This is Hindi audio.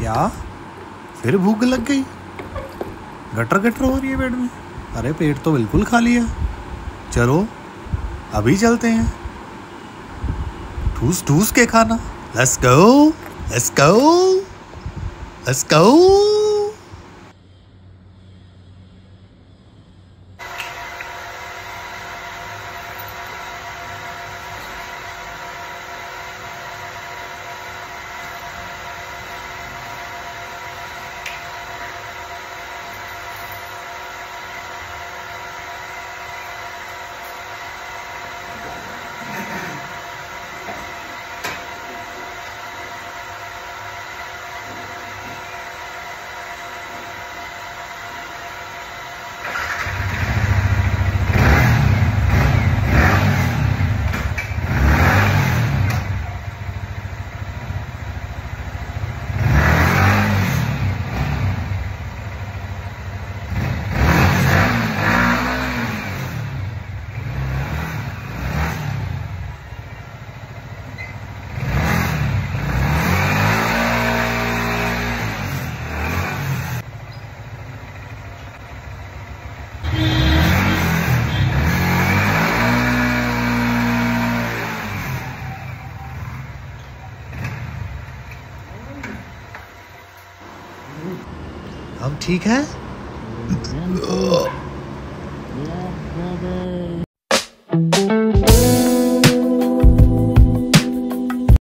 क्या? फिर भूख लग गई। गटर गटर हो रही है पेट में। अरे, पेट तो बिल्कुल खाली है। चलो, अभी चलते हैं। ठूस ठूस के खाना। Let's go let's go let's go अब ठीक है?